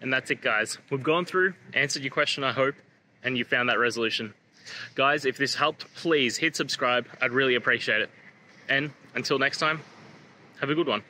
And that's it, guys. We've gone through, answered your question, I hope, and you found that resolution. Guys, if this helped, please hit subscribe. I'd really appreciate it. And until next time, have a good one.